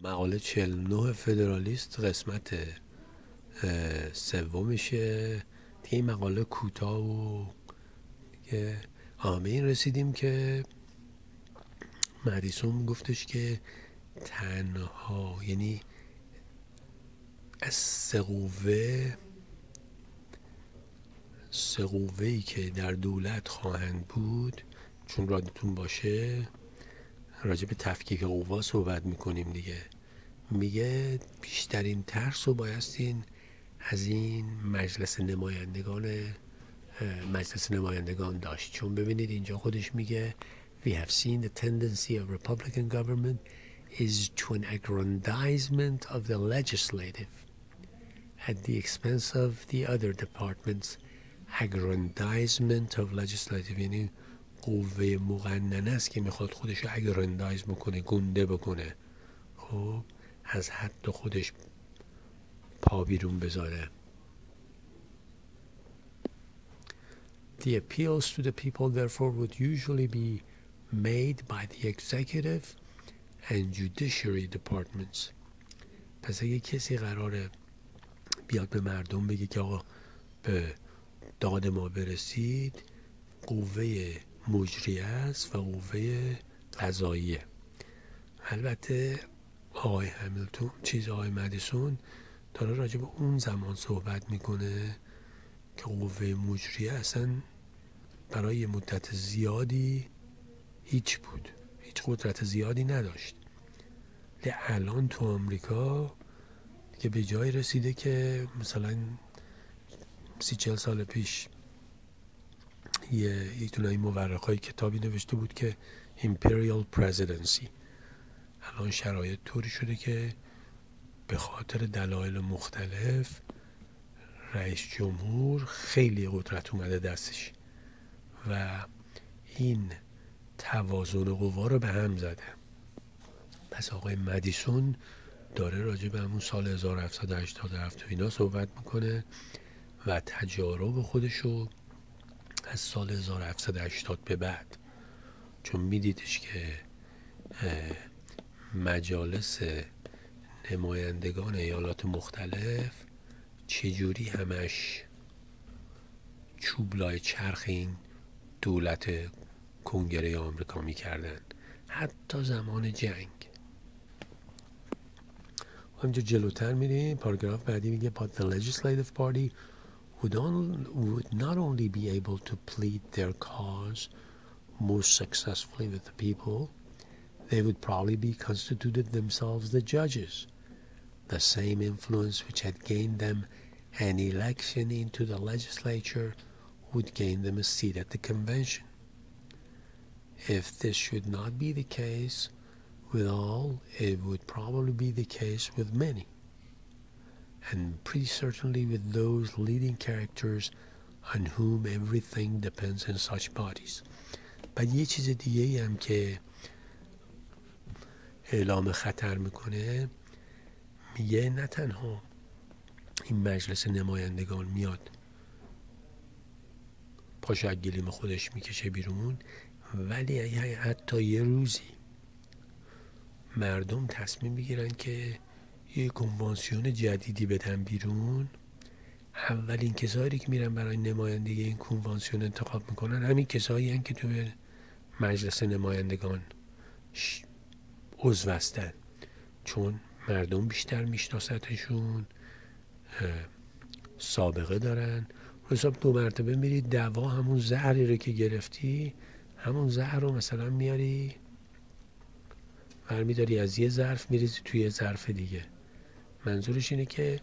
مقاله 49 فدرالیست قسمت سومشه. دیگه این مقاله کوتاه و دیگه این رسیدیم که مدیسون گفتش که تنها یعنی از سقوه سقوه ای که در دولت خواهند بود چون رادتون باشه راجع به تفکیک قوا صحبت می‌کنیم دیگه میگه بیشترین ترس رو بایستین از این مجلس نمایندگان مجلس نمایندگان داشت چون ببینید اینجا خودش میگه we have seen the tendency of Republican government is to an aggrandizement of the legislative at the expense of the other departments aggrandizement of legislative یعنی قوه مقننه است که می‌خواد خودش رو اگرندایز بکنه گنده بکنه خب از حد خودش پا بیرون بذاره. The appeals to the people therefore would usually be made by the executive and judiciary departments. پس اگه کسی قراره بیاد به مردم بگه که آقا به داد ما برسید قوه مجریه است و قوه قضاییه. البته آقای همیلتون چیز آقای مدیسون داره راجع به اون زمان صحبت می‌کنه که قوه مجریه اصلا برای مدت زیادی هیچ بود. هیچ قدرت زیادی نداشت. الان تو آمریکا که به جای رسیده که مثلا سی چل سال پیش یه یک دونه های کتابی نوشته بود که Imperial Presidency. الان شرایط طوری شده که به خاطر دلایل مختلف رئیس جمهور خیلی قدرت اومده دستش و این توازن قوا رو به هم زده. پس آقای مدیسون داره راجع به همون سال 1787 و اینا صحبت می‌کنه و تجارب خودشو از سال 1780 به بعد. چون میدیدش که مجالس نمایندگان ایالات مختلف چجوری همش چوبلای چرخ این دولت کنگره آمریکا می‌کردن. حتی زمان جنگ. همینجا جلوتر میریم. پاراگراف بعدی میگه but the legislative party would, on, would not only be able to plead their cause most successfully with the people they would probably be constituted themselves the judges. The same influence which had gained them an election into the legislature would gain them a seat at the convention. If this should not be the case with all, it would probably be the case with many, and pretty certainly with those leading characters on whom everything depends in such bodies. بعد یه چیز دیگه هم که اعلام خطر می‌کنه میگه نه تنها این مجلس نمایندگان میاد پاشو گلیم خودش می‌کشه بیرون ولی حتی یه روزی مردم تصمیم بگیرن که یه کنوانسیون جدیدی بدن بیرون. اولین کسایی که میرن برای نمایندگی این کنوانسیون انتخاب می‌کنن همین کسایی هن که توی مجلس نمایندگان عضو هستن. چون مردم بیشتر میشناستشون سابقه دارن. حساب دو مرتبه میری دوا همون زهری رو که گرفتی همون زهر رو مثلا میاری برمیداری از یه ظرف میریزی توی یه ظرف دیگه. منظورش اینه که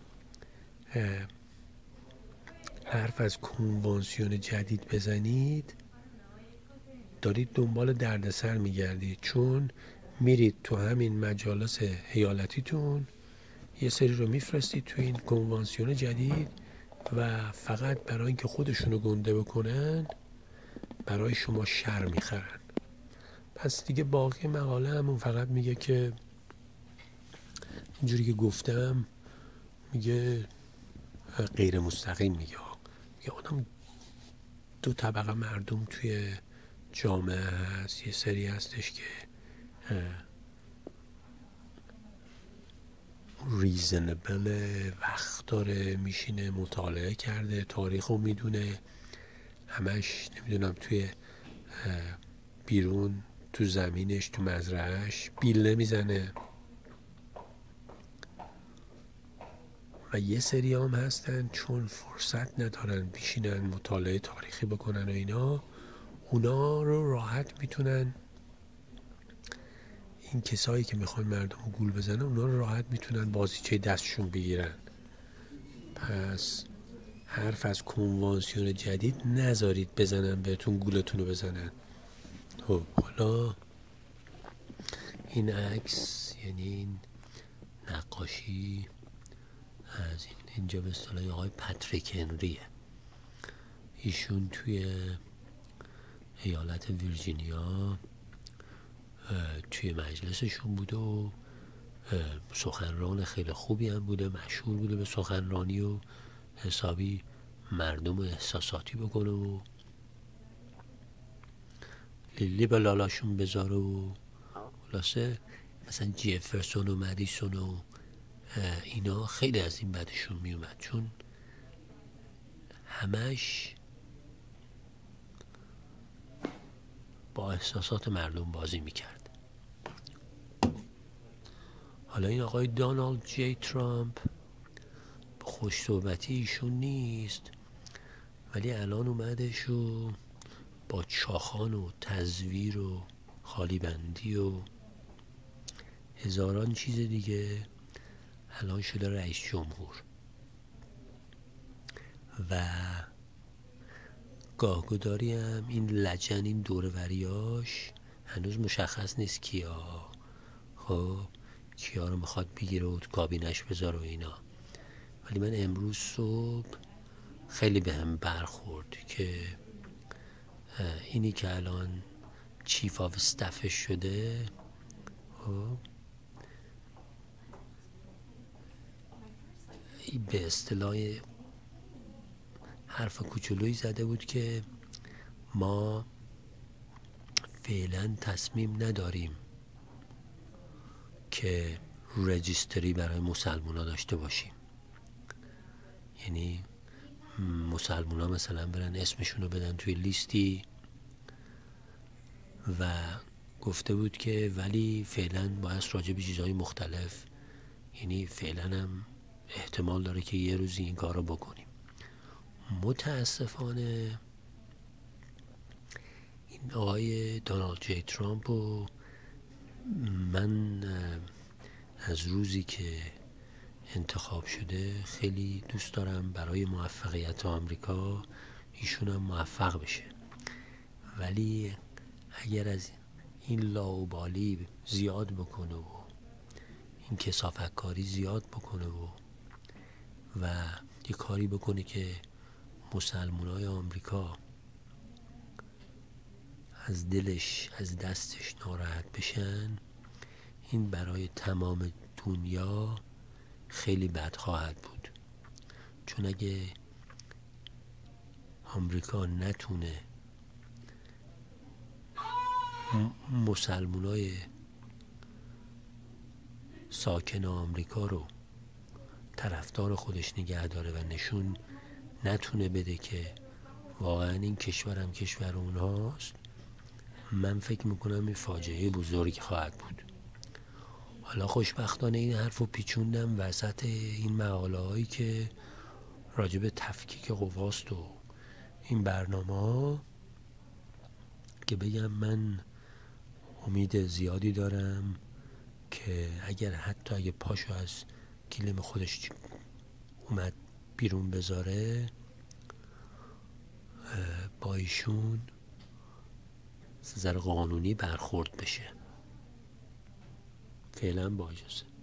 حرف از کنوانسیون جدید بزنید دارید دنبال دردسر میگردید. چون میرید تو همین مجالس حیالتیتون یه سری رو میفرستید تو این کنوانسیون جدید و فقط برای اینکه خودشونو گنده بکنن برای شما شر می‌خرن. پس دیگه باقی مقاله همون فقط میگه که اینجوری که گفتم میگه غیر مستقیم میگه میگه آدم دو طبقه مردم توی جامعه هست یه سری هستش که ریزنبل وقت داره میشینه مطالعه کرده تاریخ رو می‌دونه. همش نمی‌دونم توی بیرون تو زمینش تو مزرعهش بیل نمی‌زنه. و یه سری هم هستن چون فرصت ندارن بشینن مطالعه تاریخی بکنن و اینا اونا رو راحت می‌تونن این کسایی که می‌خوان مردم رو گول بزنن اونا رو راحت می‌تونن بازیچه دستشون بگیرن. پس حرف از کنوانسیون جدید نذارید بزنن بهتون گولتون رو بزنن. خب حالا این عکس یعنی این نقاشی از این اینجا به اصطلاح آقای پتریک هنریه. ایشون توی ایالت ویرجینیا توی مجلسشون بوده و سخنران خیلی خوبی هم بوده مشهور بوده به سخنرانی و حسابی مردم احساساتی بکنه و لیلی به لالاشون بذاره و خلاصه مثلا جیفرسون و مدیسون و اینا خیلی از این بدشون میومد. چون همش با احساسات مردم بازی می‌کرد. حالا این آقای دانالد جی ترامپ خوش صحبتی ایشون نیست ولی الان اومدش و با چاخان و تزویر و خالی بندی و هزاران چیز دیگه الان شده رئیس جمهور. و گاهگداری هم این لجن این دوروریاش هنوز مشخص نیست کیا. خب کیا رو می‌خواد بگیره و کابینش بذاره و اینا. ولی من امروز صبح خیلی به هم برخورد که اینی که الان چیف آف استفش شده خب به اصطلاح حرف کوچولویی زده بود که ما فعلا تصمیم نداریم که رجیستری برای مسلمان ها داشته باشیم. یعنی مسلمان ها مثلا برن اسمشون رو بدن توی لیستی و گفته بود که ولی فعلا باید راجع به چیزهای مختلف یعنی فعلا هم احتمال داره که یه روزی این کار بکنیم. متاسفانه این آقای دونالد جی ترامپ و من از روزی که انتخاب شده خیلی دوست دارم برای موفقیت آمریکا ایشون هم موفق بشه. ولی اگر از این لاوبالی زیاد بکنه و این کسافت کاری زیاد بکنه و و یه کاری بکنه که مسلمان های آمریکا از دلش از دستش ناراحت بشن این برای تمام دنیا خیلی بد خواهد بود. چون اگه آمریکا نتونه مسلمانای ساکن آمریکا رو طرفدار خودش نگه داره و نشون نتونه بده که واقعا این کشورم کشور اونهاست. من فکر می‌کنم این فاجعه بزرگی خواهد بود. حالا خوشبختانه این حرف رو پیچوندم وسط این مقاله هایی که راجب تفکیک قواست و این برنامه که بگم من امید زیادی دارم که اگر حتی اگه پاشو از گیلم خودش اومد بیرون بذاره با ایشون قانونی برخورد بشه. فعلا با اجازه